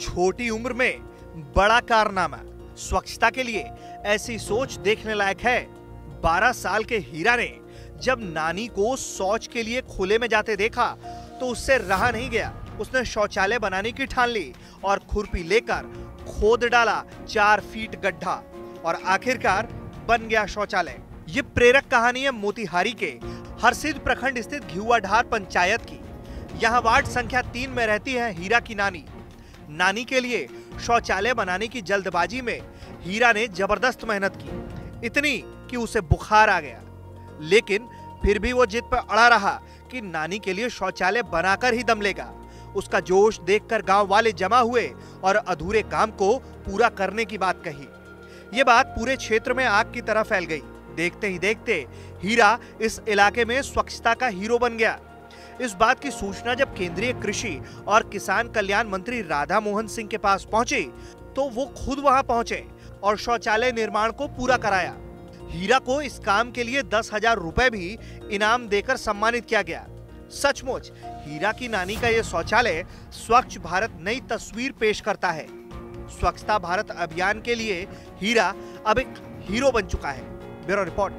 छोटी उम्र में बड़ा कारनामा। स्वच्छता के लिए ऐसी सोच देखने लायक है। 12 साल के हीरा ने जब नानी को शौच के लिए खुले में जाते देखा तो उससे रहा नहीं गया। उसने शौचालय बनाने की ठान ली और खुरपी लेकर खोद डाला चार फीट गड्ढा और आखिरकार बन गया शौचालय। ये प्रेरक कहानी है मोतिहारी के हरसिद प्रखंड स्थित घियुआढार पंचायत की। यहाँ वार्ड संख्या तीन में रहती है हीरा की नानी। नानी के लिए शौचालय बनाने की जल्दबाजी में हीरा ने ज़बरदस्त मेहनत की। इतनी कि उसे बुखार आ गया। लेकिन फिर भी वो जिद पर अड़ा रहा कि नानी के लिए शौचालय बनाकर ही दम लेगा। उसका जोश देखकर गाँव वाले जमा हुए और अधूरे काम को पूरा करने की बात कही। ये बात पूरे क्षेत्र में आग की तरह फैल गई। देखते ही देखते हीरा इस इलाके में स्वच्छता का हीरो बन गया। इस बात की सूचना जब केंद्रीय कृषि और किसान कल्याण मंत्री राधा मोहन सिंह के पास पहुँची तो वो खुद वहाँ पहुँचे और शौचालय निर्माण को पूरा कराया। हीरा को इस काम के लिए दस हज़ार रुपए भी इनाम देकर सम्मानित किया गया। सचमुच, हीरा की नानी का यह शौचालय स्वच्छ भारत नई तस्वीर पेश करता है। स्वच्छता भारत अभियान के लिए हीरा अब एक हीरो बन चुका है। ब्यूरो रिपोर्ट,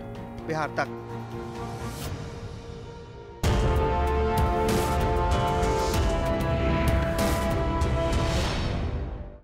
बिहार तक।